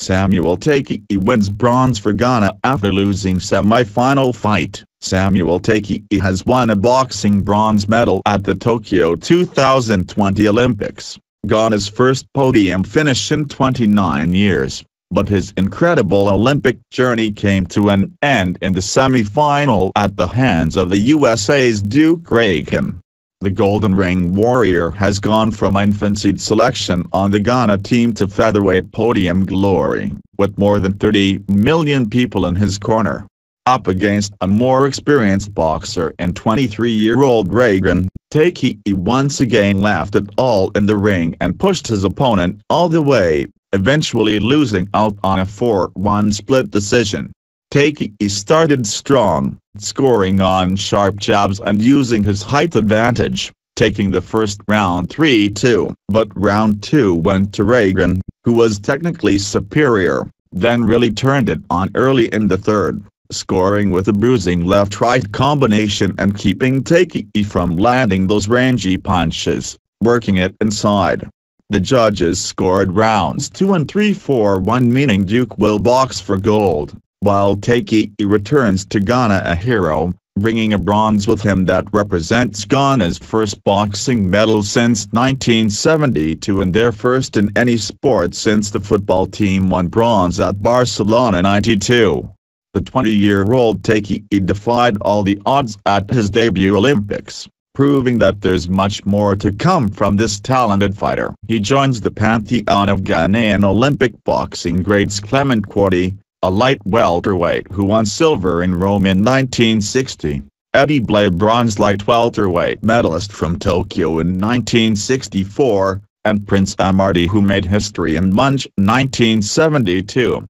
Samuel Takyi wins bronze for Ghana after losing semi-final fight. Samuel Takyi has won a boxing bronze medal at the Tokyo 2020 Olympics, Ghana's first podium finish in 29 years, but his incredible Olympic journey came to an end in the semi-final at the hands of the USA's Duke Ragan. The Golden Ring Warrior has gone from infancy selection on the Ghana team to featherweight podium glory, with more than 30 million people in his corner. Up against a more experienced boxer and 23-year-old Ragan, Takyi once again left it all in the ring and pushed his opponent all the way, eventually losing out on a 4-1 split decision. Takyi started strong, scoring on sharp jabs and using his height advantage, taking the first round 3-2. But round 2 went to Ragan, who was technically superior, then really turned it on early in the third, scoring with a bruising left-right combination and keeping Takyi from landing those rangy punches, working it inside. The judges scored rounds 2 and 3 4-1 meaning Duke will box for gold while Takyi returns to Ghana a hero, bringing a bronze with him that represents Ghana's first boxing medal since 1972 and their first in any sport since the football team won bronze at Barcelona 92. The 20-year-old Takyi defied all the odds at his debut Olympics, proving that there's much more to come from this talented fighter. He joins the pantheon of Ghanaian Olympic boxing greats Clement Quartey, a light welterweight who won silver in Rome in 1960, Eddie Blay bronze light welterweight medalist from Tokyo in 1964, and Prince Amartey who made history in Munich 1972.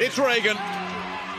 It's Ragan.